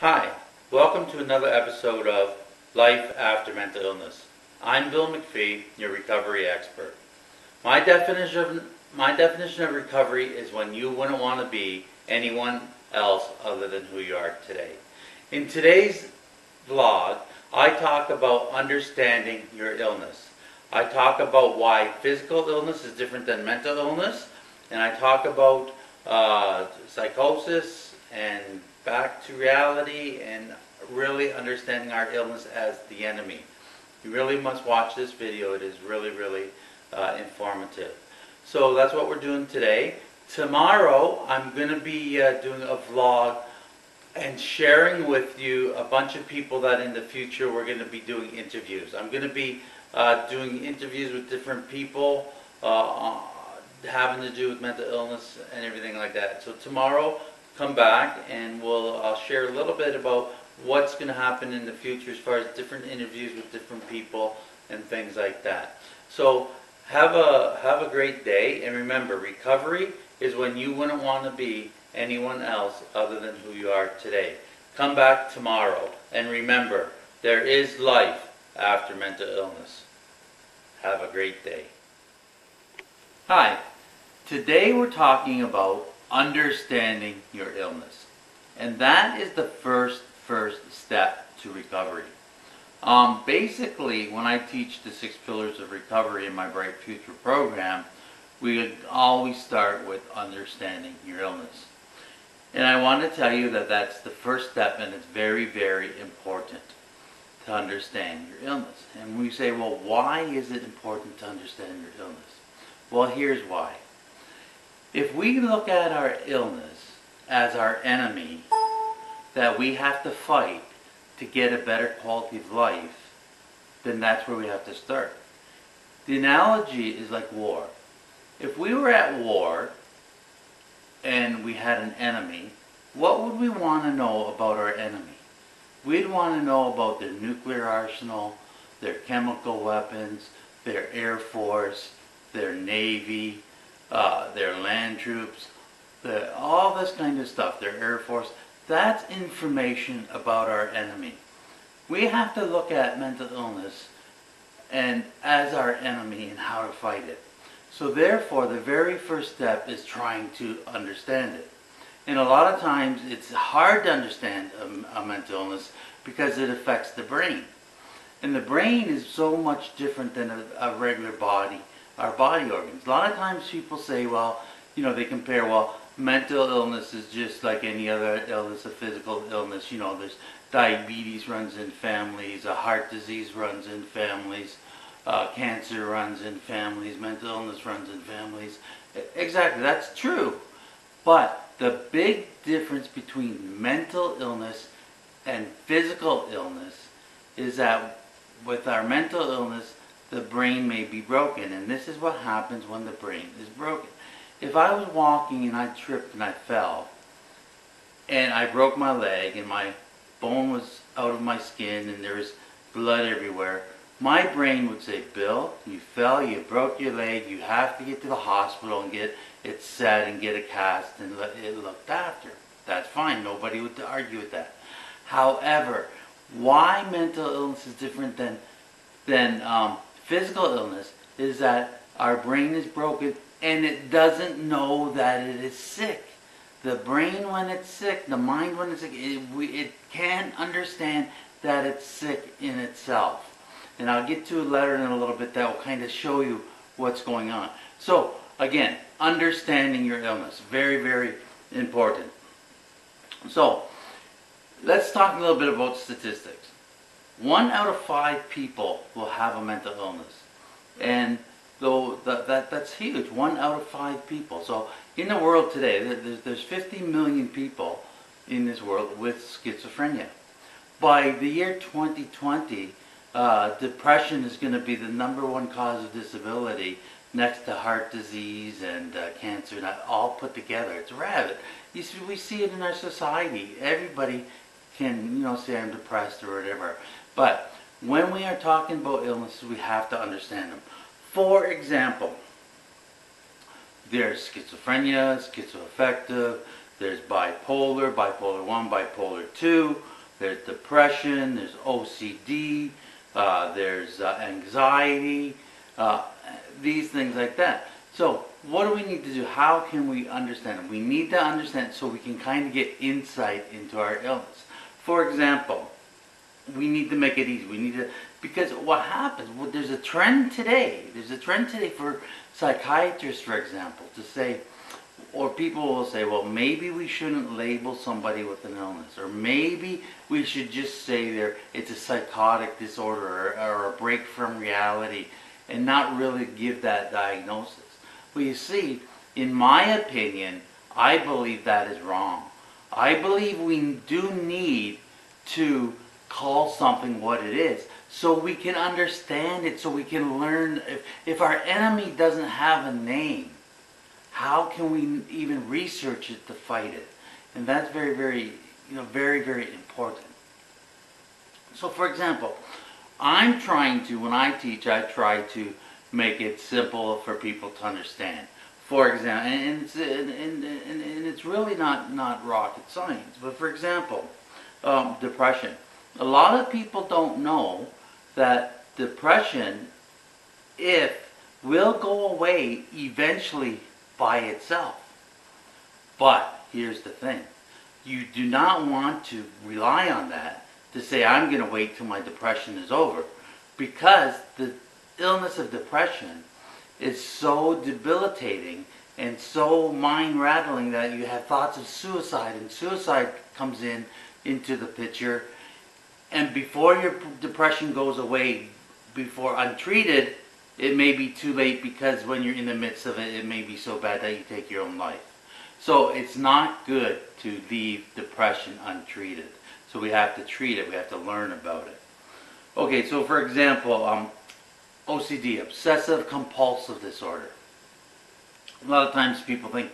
Hi, welcome to another episode of Life After Mental Illness. I'm Bill MacPhee, your recovery expert. My definition of, my definition of recovery is when you wouldn't want to be anyone else other than who you are today. In today's vlog, I talk about understanding your illness. I talk about why physical illness is different than mental illness, and I talk about uh, psychosis and back to reality and really understanding our illness as the enemy. You really must watch this video. It is really, really uh, informative. So that's what we're doing today. Tomorrow, I'm going to be uh, doing a vlog and sharing with you a bunch of people that in the future we're going to be doing interviews. I'm going to be uh, doing interviews with different people uh, having to do with mental illness and everything like that. So tomorrow, come back and we'll I'll share a little bit about what's going to happen in the future as far as different interviews with different people and things like that. So have a have a great day and remember recovery is when you wouldn't want to be anyone else other than who you are today. Come back tomorrow and remember there is life after mental illness. Have a great day. Hi. Today we're talking about understanding your illness. And that is the first first step to recovery. Um, basically, when I teach the six pillars of recovery in my Bright Future program, we always start with understanding your illness. And I want to tell you that that's the first step and it's very, very important to understand your illness. And we say, well, why is it important to understand your illness? Well, here's why. If we look at our illness as our enemy that we have to fight to get a better quality of life, then that's where we have to start. The analogy is like war. If we were at war and we had an enemy, what would we want to know about our enemy? We'd want to know about their nuclear arsenal, their chemical weapons, their air force, their navy, uh, their land troops, the, all this kind of stuff, their air force. That's information about our enemy. We have to look at mental illness and as our enemy and how to fight it. So therefore, the very first step is trying to understand it. And a lot of times it's hard to understand a, a mental illness because it affects the brain. And the brain is so much different than a, a regular body our body organs. A lot of times people say, well, you know, they compare, well, mental illness is just like any other illness, a physical illness. You know, there's diabetes runs in families, a heart disease runs in families, uh, cancer runs in families, mental illness runs in families. Exactly, that's true. But the big difference between mental illness and physical illness is that with our mental illness, the brain may be broken. And this is what happens when the brain is broken. If I was walking and I tripped and I fell, and I broke my leg and my bone was out of my skin and there was blood everywhere, my brain would say, Bill, you fell, you broke your leg, you have to get to the hospital and get it set and get a cast and let it looked after. That's fine. Nobody would argue with that. However, why mental illness is different than than um, physical illness is that our brain is broken and it doesn't know that it is sick. The brain when it's sick, the mind when it's sick, it, we, it can't understand that it's sick in itself. And I'll get to a letter in a little bit that will kind of show you what's going on. So, again, understanding your illness. Very, very important. So, let's talk a little bit about statistics. One out of five people will have a mental illness. And though that, that that's huge, one out of five people. So in the world today, there's, there's 50 million people in this world with schizophrenia. By the year 2020, uh, depression is going to be the number one cause of disability next to heart disease and uh, cancer, and all put together. It's rabid. You see, we see it in our society. Everybody can, you know, say I'm depressed or whatever. But when we are talking about illnesses, we have to understand them. For example, there's schizophrenia, schizoaffective, there's bipolar, bipolar 1, bipolar 2, there's depression, there's OCD, uh, there's uh, anxiety, uh, these things like that. So, what do we need to do? How can we understand it? We need to understand so we can kind of get insight into our illness. For example, we need to make it easy. We need to, because what happens, well, there's a trend today, there's a trend today for psychiatrists, for example, to say, or people will say, well, maybe we shouldn't label somebody with an illness, or maybe we should just say there it's a psychotic disorder or, or a break from reality, and not really give that diagnosis. Well, you see, in my opinion, I believe that is wrong. I believe we do need to call something what it is so we can understand it, so we can learn. If, if our enemy doesn't have a name, how can we even research it to fight it? And that's very, very, you know, very, very important. So, for example, I'm trying to, when I teach, I try to make it simple for people to understand. For example, and it's, and, and, and, it's really not, not rocket science, but for example, um, depression. A lot of people don't know that depression, if will go away eventually by itself. But here's the thing. You do not want to rely on that to say, I'm going to wait till my depression is over. Because the illness of depression is so debilitating and so mind rattling that you have thoughts of suicide and suicide comes in into the picture. And before your depression goes away before untreated it may be too late because when you're in the midst of it it may be so bad that you take your own life. So it's not good to leave depression untreated. So we have to treat it. We have to learn about it. Okay so for example um, OCD, obsessive compulsive disorder. A lot of times people think,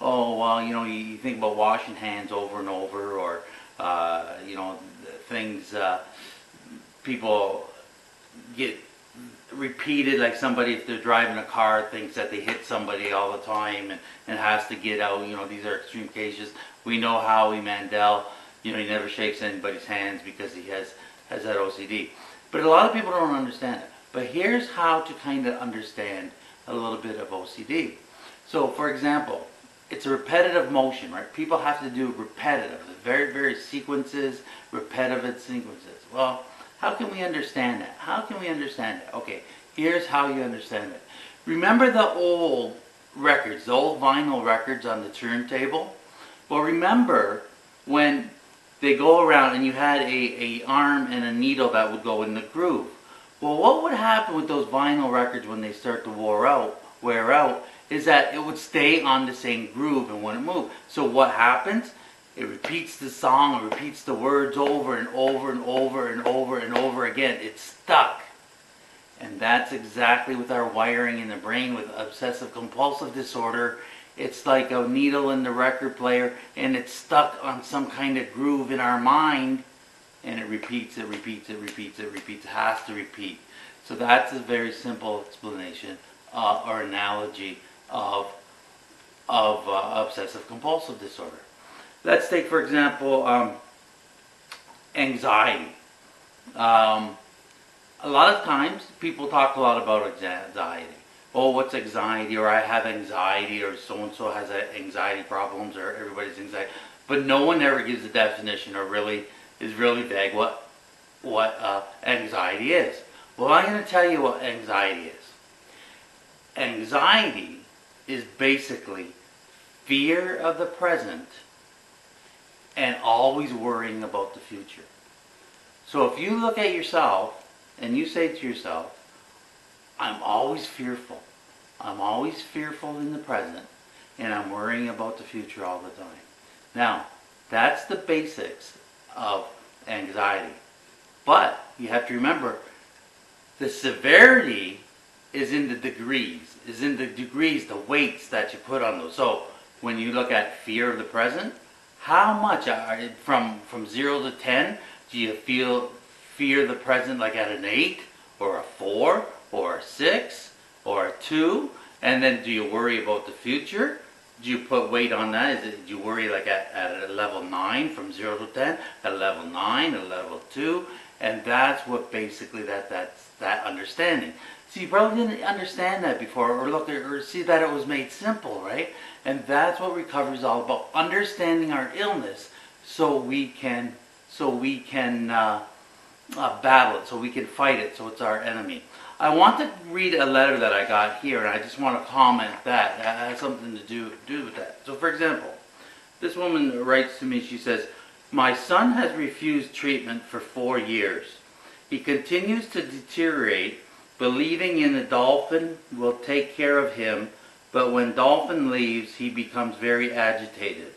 oh, well, you know, you think about washing hands over and over, or, uh, you know, things uh, people get repeated, like somebody, if they're driving a car, thinks that they hit somebody all the time and, and has to get out. You know, these are extreme cases. We know Howie Mandel, you know, he never shakes anybody's hands because he has, has that OCD. But a lot of people don't understand it. But here's how to kind of understand a little bit of OCD. So, for example, it's a repetitive motion, right? People have to do repetitive, very, very sequences, repetitive sequences. Well, how can we understand that? How can we understand it? Okay, here's how you understand it. Remember the old records, the old vinyl records on the turntable? Well, remember when they go around and you had a, a arm and a needle that would go in the groove. Well, what would happen with those vinyl records when they start to wear out, wear out, is that it would stay on the same groove and wouldn't move. So what happens? It repeats the song, it repeats the words over and over and over and over and over again. It's stuck. And that's exactly with our wiring in the brain with obsessive compulsive disorder. It's like a needle in the record player and it's stuck on some kind of groove in our mind and it repeats, it repeats, it repeats, it repeats, it has to repeat. So that's a very simple explanation uh, or analogy of, of uh, obsessive compulsive disorder. Let's take, for example, um, anxiety. Um, a lot of times people talk a lot about anxiety. Oh, what's anxiety? Or I have anxiety, or so and so has anxiety problems, or everybody's anxiety. But no one ever gives a definition or really is really vague what what uh, anxiety is. Well, I'm going to tell you what anxiety is. Anxiety is basically fear of the present and always worrying about the future. So if you look at yourself and you say to yourself, I'm always fearful. I'm always fearful in the present and I'm worrying about the future all the time. Now, that's the basics of anxiety. But you have to remember the severity is in the degrees, is in the degrees, the weights that you put on those. So when you look at fear of the present, how much uh, are, from from zero to ten do you feel fear the present like at an eight or a four or a six or a two? And then do you worry about the future? Do you put weight on that? Is it, do you worry like at, at a level 9 from 0 to 10, at level 9, a level 2? And that's what basically that that's that understanding. So you probably didn't understand that before or look or see that it was made simple, right? And that's what recovery is all about, understanding our illness so we can so we can uh, uh, battle it, so we can fight it, so it's our enemy. I want to read a letter that I got here, and I just want to comment that. That has something to do, do with that. So, for example, this woman writes to me, she says, My son has refused treatment for four years. He continues to deteriorate, believing in the dolphin will take care of him, but when dolphin leaves, he becomes very agitated.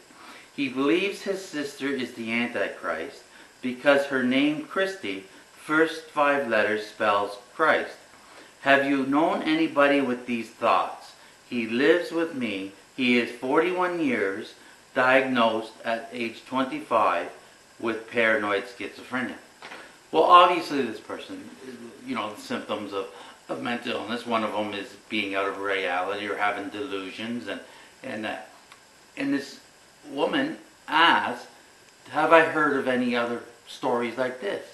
He believes his sister is the Antichrist because her name, Christy, first five letters spells Christ. Have you known anybody with these thoughts? He lives with me. He is 41 years, diagnosed at age 25 with paranoid schizophrenia. Well, obviously, this person, you know, symptoms of, of mental illness. One of them is being out of reality or having delusions, and and uh, and this woman asked, "Have I heard of any other stories like this?"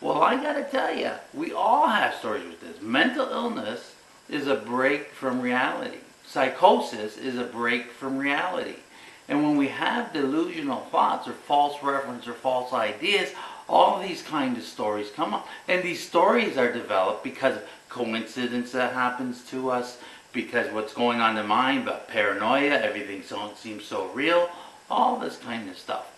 Well, I got to tell you, we all have stories with this. Mental illness is a break from reality. Psychosis is a break from reality. And when we have delusional thoughts or false reference or false ideas, all these kind of stories come up. And these stories are developed because coincidence that happens to us, because what's going on in the mind, but paranoia, everything so, seems so real, all this kind of stuff.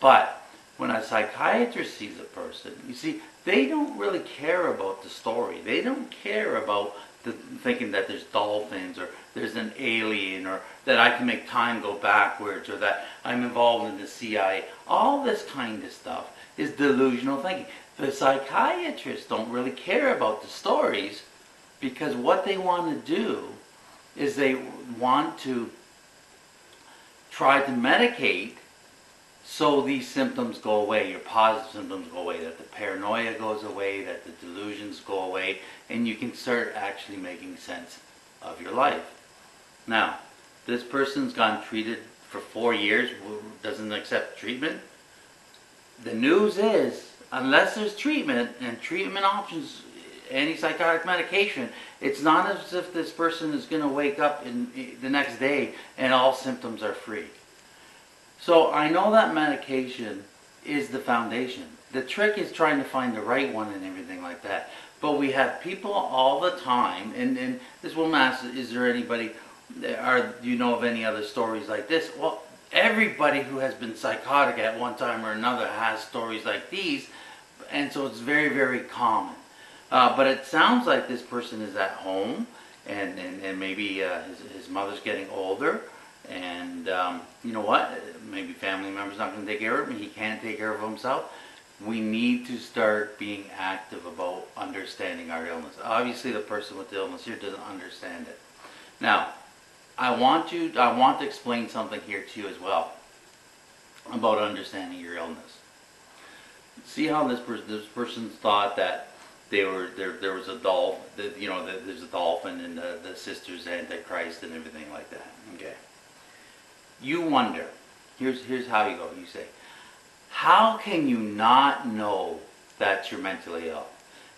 But when a psychiatrist sees a person, you see, they don't really care about the story. They don't care about the, thinking that there's dolphins or there's an alien or that I can make time go backwards or that I'm involved in the CIA. All this kind of stuff is delusional thinking. The psychiatrists don't really care about the stories because what they want to do is they want to try to medicate so these symptoms go away, your positive symptoms go away, that the paranoia goes away, that the delusions go away, and you can start actually making sense of your life. Now, this person's gone treated for four years, doesn't accept treatment. The news is, unless there's treatment and treatment options, any antipsychotic medication, it's not as if this person is going to wake up in, in the next day and all symptoms are free. So I know that medication is the foundation. The trick is trying to find the right one and everything like that. But we have people all the time, and, and this woman asks, is there anybody, are, do you know of any other stories like this? Well, everybody who has been psychotic at one time or another has stories like these, and so it's very, very common. Uh, but it sounds like this person is at home, and, and, and maybe uh, his, his mother's getting older, and um, you know what? Maybe family member's not going to take care of him. He can't take care of himself. We need to start being active about understanding our illness. Obviously, the person with the illness here doesn't understand it. Now, I want you. I want to explain something here to you as well about understanding your illness. See how this person, this person thought that they were there. There was a dolphin. You know, there's a dolphin and the, the sister's antichrist and everything like that. Okay you wonder. Here's, here's how you go. You say, how can you not know that you're mentally ill?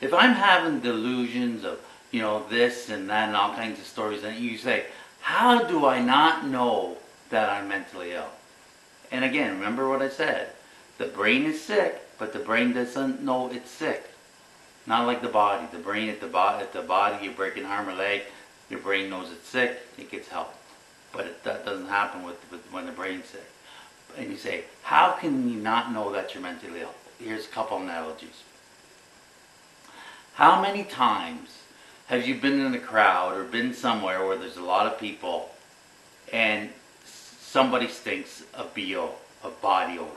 If I'm having delusions of, you know, this and that and all kinds of stories, and you say, how do I not know that I'm mentally ill? And again, remember what I said. The brain is sick, but the brain doesn't know it's sick. Not like the body. The brain at the, bo- at the body, you break an arm or leg, your brain knows it's sick, it gets help. But it, that doesn't happen with, with when the brain's sick. And you say, how can you not know that you're mentally ill? Here's a couple analogies. How many times have you been in a crowd or been somewhere where there's a lot of people and somebody stinks of BO, of body odor?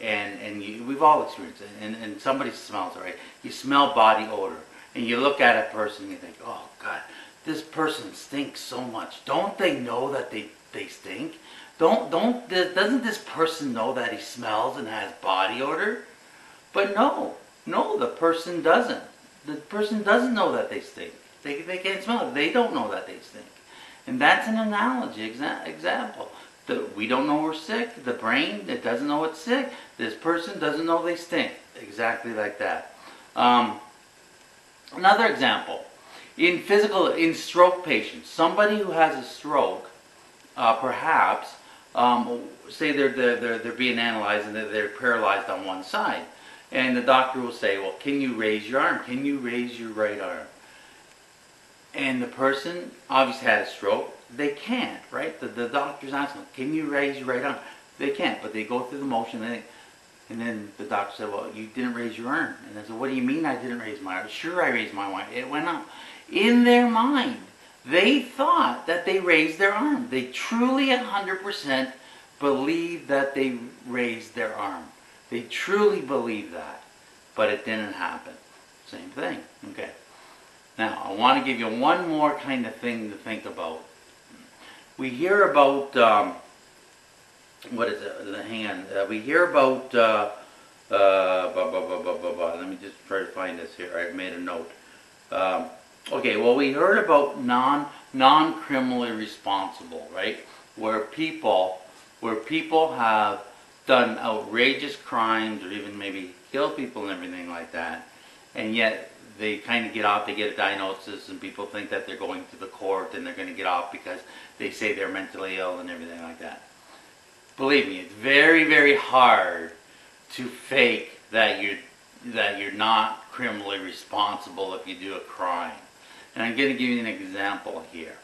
And, and you, we've all experienced it, and, and somebody smells it, right? You smell body odor, and you look at a person and you think, oh, God, this person stinks so much. Don't they know that they, they stink? Don't, don't, doesn't this person know that he smells and has body odor? But no, no, the person doesn't. The person doesn't know that they stink. They, they can't smell it. They don't know that they stink. And that's an analogy exa- example. The, we don't know we're sick. The brain it doesn't know it's sick. This person doesn't know they stink. Exactly like that. Um, another example in physical in stroke patients, somebody who has a stroke, uh, perhaps um, say they're, they're, they're, being analyzed and they're, they're paralyzed on one side. And the doctor will say, well, can you raise your arm? Can you raise your right arm? And the person obviously had a stroke. They can't, right? The, the doctor's asking, can you raise your right arm? They can't, but they go through the motion and, they, and then the doctor said, well, you didn't raise your arm. And I said, what do you mean I didn't raise my arm? Sure I raised my arm. It went up. In their mind, they thought that they raised their arm. They truly 100% believed that they raised their arm. They truly believed that, but it didn't happen. Same thing. Okay. Now, I want to give you one more kind of thing to think about. We hear about, um, what is it? Hang on. Uh, we hear about, uh, uh, blah, blah, blah, blah, blah, blah. let me just try to find this here. I made a note. Um, okay, well, we heard about non, non-criminally responsible, right? Where people, where people have done outrageous crimes or even maybe killed people and everything like that, and yet they kind of get off, they get a diagnosis, and people think that they're going to the court and they're going to get off because they say they're mentally ill and everything like that. Believe me, it's very, very hard to fake that you're that you're not criminally responsible if you do a crime. And I'm going to give you an example here.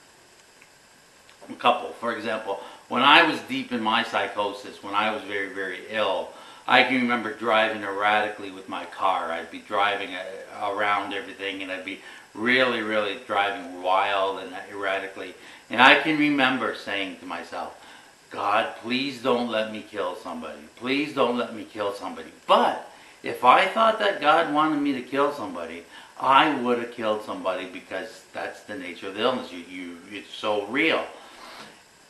A couple. For example, when I was deep in my psychosis, when I was very, very ill, I can remember driving erratically with my car. I'd be driving uh, around everything and I'd be really, really driving wild and erratically. And I can remember saying to myself, God, please don't let me kill somebody. Please don't let me kill somebody. But if I thought that God wanted me to kill somebody, I would have killed somebody because that's the nature of the illness. You, you, it's so real.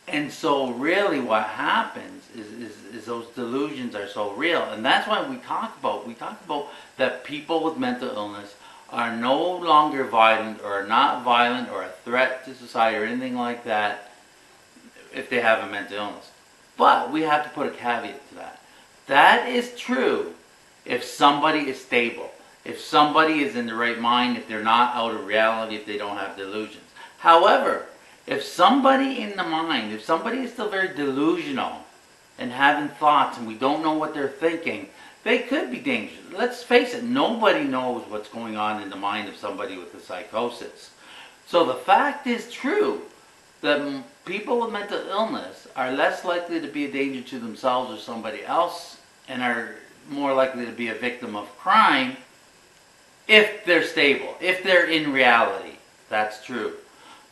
And so really what happens is, is, is, those delusions are so real. And that's why we talk about, we talk about that people with mental illness are no longer violent or not violent or a threat to society or anything like that if they have a mental illness. But we have to put a caveat to that. That is true if somebody is stable, if somebody is in the right mind, if they're not out of reality, if they don't have delusions. However, if somebody in the mind, if somebody is still very delusional and having thoughts and we don't know what they're thinking, they could be dangerous. Let's face it, nobody knows what's going on in the mind of somebody with a psychosis. So the fact is true that people with mental illness are less likely to be a danger to themselves or somebody else and are more likely to be a victim of crime if they're stable, if they're in reality. That's true.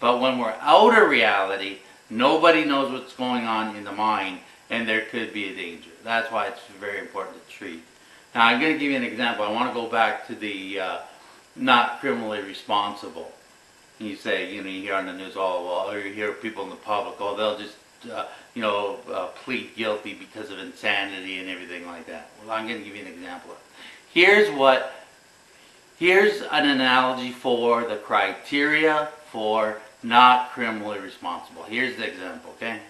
But when we're out of reality, nobody knows what's going on in the mind, and there could be a danger. That's why it's very important to treat. Now, I'm going to give you an example. I want to go back to the uh, not criminally responsible. You say, you know, you hear on the news, oh, well, or you hear people in the public, oh, they'll just, uh, you know, uh, plead guilty because of insanity and everything like that. Well, I'm going to give you an example. Here's what, here's an analogy for the criteria for not criminally responsible. Here's the example, okay?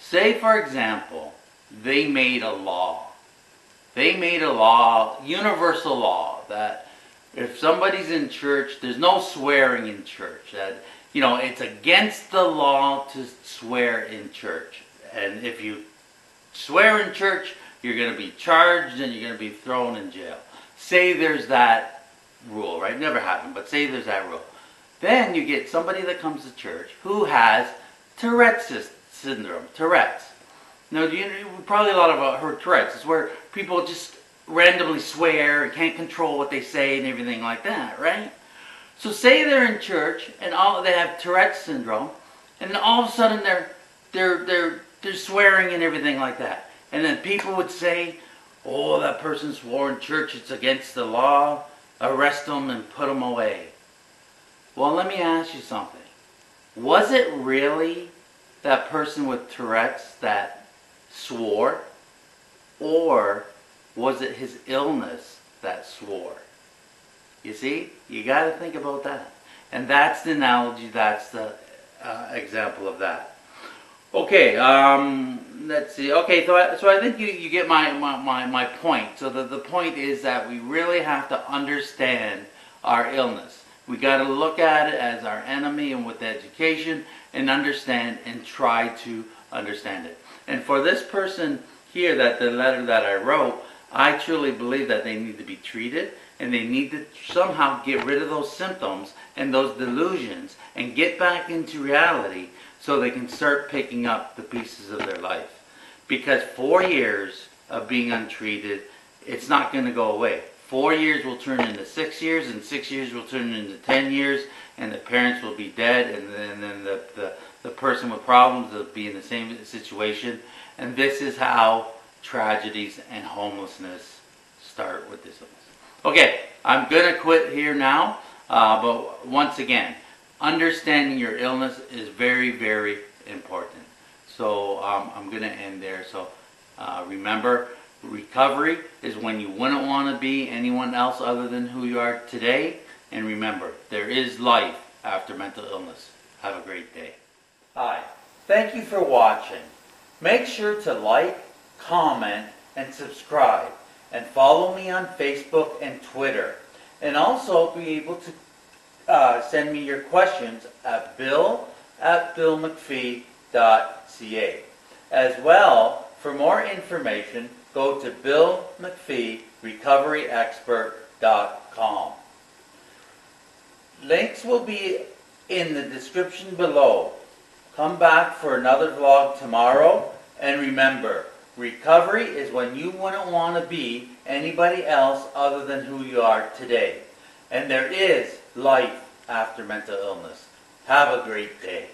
Say, for example, they made a law. They made a law, universal law, that if somebody's in church, there's no swearing in church. That, you know, it's against the law to swear in church. And if you swear in church, you're going to be charged and you're going to be thrown in jail. Say there's that rule, right? Never happened, but say there's that rule. Then you get somebody that comes to church who has Tourette's syndrome, Tourette's. Now, you probably a lot of uh, her Tourette's is where people just randomly swear and can't control what they say and everything like that, right? So say they're in church and all they have Tourette's syndrome, and then all of a sudden they're they're they're they're swearing and everything like that, and then people would say, "Oh, that person swore in church; it's against the law. Arrest them and put them away." Well, let me ask you something. Was it really that person with Tourette's that swore? Or was it his illness that swore? You see, you got to think about that. And that's the analogy, that's the uh, example of that. Okay, um, let's see. Okay, so I, so I think you, you get my, my, my, point. So the, the point is that we really have to understand our illness. We got to look at it as our enemy and with education and understand and try to understand it. And for this person here, that the letter that I wrote, I truly believe that they need to be treated and they need to somehow get rid of those symptoms and those delusions and get back into reality so they can start picking up the pieces of their life. Because four years of being untreated, it's not going to go away. Four years will turn into six years, and six years will turn into ten years, and the parents will be dead, and then, then the, the, the person with problems will be in the same situation. And this is how tragedies and homelessness start with this illness. Okay, I'm going to quit here now, uh, but once again, understanding your illness is very, very important. So um, I'm going to end there. So uh, remember, recovery is when you wouldn't want to be anyone else other than who you are today. And remember, there is life after mental illness. Have a great day. Hi, thank you for watching. Make sure to like, comment, and subscribe. And follow me on Facebook and Twitter. And also be able to uh, send me your questions at bill at billmacphee.ca. As well, for more information, go to billmacpheerecoveryexpert.com. Links will be in the description below. Come back for another vlog tomorrow, and remember, recovery is when you wouldn't want to be anybody else other than who you are today. And there is life after mental illness. Have a great day.